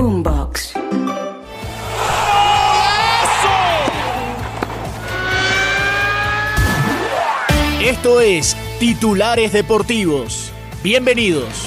Boombox. Esto es Titulares Deportivos. Bienvenidos.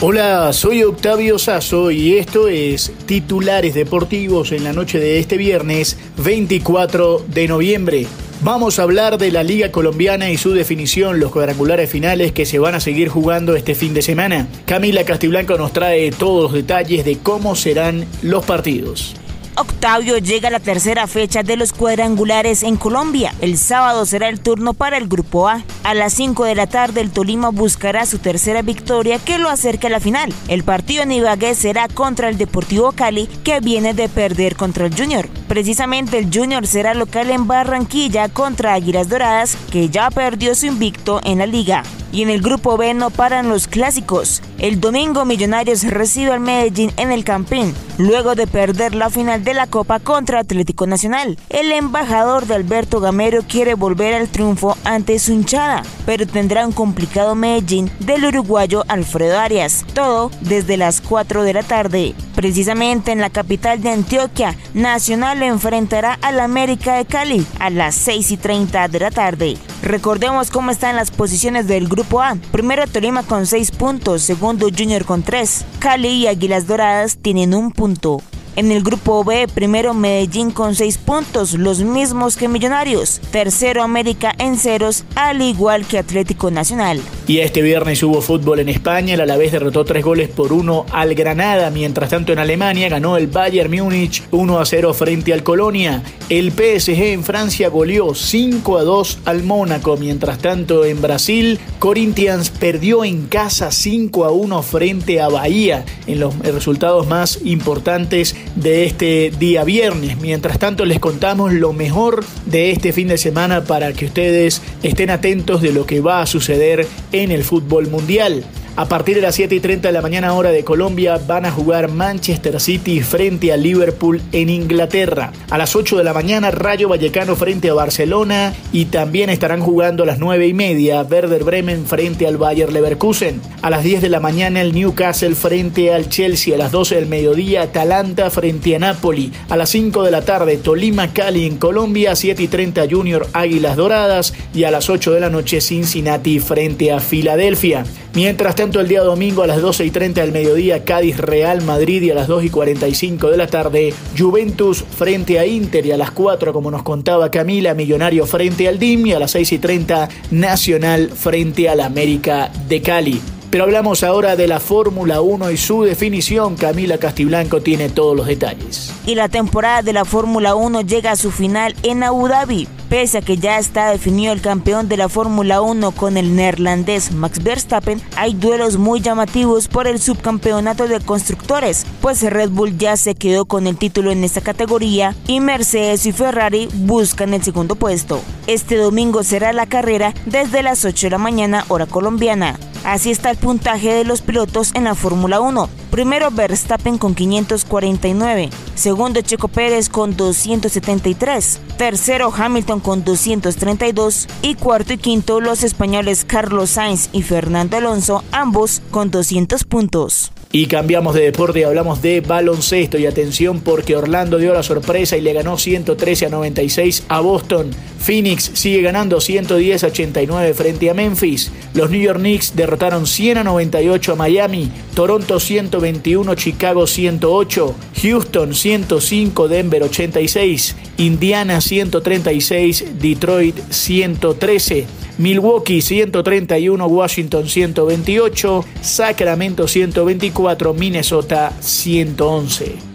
Hola, soy Octavio Sazo y esto es Titulares Deportivos en la noche de este viernes 24 de noviembre. Vamos a hablar de la Liga Colombiana y su definición, los cuadrangulares finales que se van a seguir jugando este fin de semana. Camila Castiblanco nos trae todos los detalles de cómo serán los partidos. Octavio llega a la tercera fecha de los cuadrangulares en Colombia. El sábado será el turno para el Grupo A. A las 5 de la tarde el Tolima buscará su tercera victoria que lo acerca a la final. El partido en Ibagué será contra el Deportivo Cali que viene de perder contra el Junior. Precisamente el Junior será local en Barranquilla contra Águilas Doradas que ya perdió su invicto en la liga. Y en el grupo B no paran los clásicos. El domingo Millonarios recibe al Medellín en el Campín, luego de perder la final de la Copa contra Atlético Nacional. El embajador de Alberto Gamero quiere volver al triunfo ante su hinchada, pero tendrá un complicado Medellín del uruguayo Alfredo Arias. Todo desde las 4 de la tarde. Precisamente en la capital de Antioquia, Nacional enfrentará al América de Cali a las 6 y 30 de la tarde. Recordemos cómo están las posiciones del grupo A. Primero Tolima con 6 puntos, segundo Junior con 3. Cali y Águilas Doradas tienen un punto. En el grupo B, primero Medellín con 6 puntos, los mismos que Millonarios. Tercero América en ceros, al igual que Atlético Nacional. Y este viernes hubo fútbol en España, el Alavés derrotó 3 goles por 1 al Granada, mientras tanto en Alemania ganó el Bayern Múnich 1 a 0 frente al Colonia. El PSG en Francia goleó 5 a 2 al Mónaco, mientras tanto en Brasil Corinthians perdió en casa 5 a 1 frente a Bahía en los resultados más importantes de este día viernes. Mientras tanto les contamos lo mejor de este fin de semana para que ustedes estén atentos de lo que va a suceder en el fútbol mundial. A partir de las 7 y 30 de la mañana hora de Colombia van a jugar Manchester City frente a Liverpool en Inglaterra. A las 8 de la mañana Rayo Vallecano frente a Barcelona y también estarán jugando a las 9 y media Werder Bremen frente al Bayer Leverkusen. A las 10 de la mañana el Newcastle frente al Chelsea. A las 12 del mediodía Atalanta frente a Napoli. A las 5 de la tarde Tolima Cali en Colombia. 7 y 30 Junior Águilas Doradas. Y a las 8 de la noche Cincinnati frente a Filadelfia. Mientras tanto, el día domingo a las 12 y 30 del mediodía, Cádiz Real Madrid y a las 2 y 45 de la tarde, Juventus frente a Inter y a las 4, como nos contaba Camila, Millonario frente al DIM y a las 6 y 30, Nacional frente al América de Cali. Pero hablamos ahora de la Fórmula 1 y su definición. Camila Castiblanco tiene todos los detalles. Y la temporada de la Fórmula 1 llega a su final en Abu Dhabi. Pese a que ya está definido el campeón de la Fórmula 1 con el neerlandés Max Verstappen, hay duelos muy llamativos por el subcampeonato de constructores, pues Red Bull ya se quedó con el título en esta categoría y Mercedes y Ferrari buscan el segundo puesto. Este domingo será la carrera desde las 8 de la mañana hora colombiana. Así está el puntaje de los pilotos en la Fórmula 1. Primero Verstappen con 549, segundo Checo Pérez con 273, tercero Hamilton con 232 y cuarto y quinto los españoles Carlos Sainz y Fernando Alonso, ambos con 200 puntos. Y cambiamos de deporte y hablamos de baloncesto. Y atención porque Orlando dio la sorpresa y le ganó 113 a 96 a Boston. Phoenix sigue ganando 110 a 89 frente a Memphis. Los New York Knicks derrotaron 100 a 98 a Miami. Toronto 121, Chicago 108. Houston 105, Denver 86. Indiana 136, Detroit 113. Milwaukee 131, Washington 128, Sacramento 124, Minnesota 111.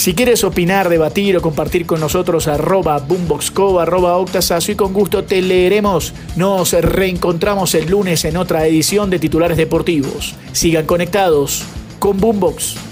Si quieres opinar, debatir o compartir con nosotros arroba boomboxco, arroba octasazo y con gusto te leeremos. Nos reencontramos el lunes en otra edición de Titulares Deportivos. Sigan conectados con Boombox.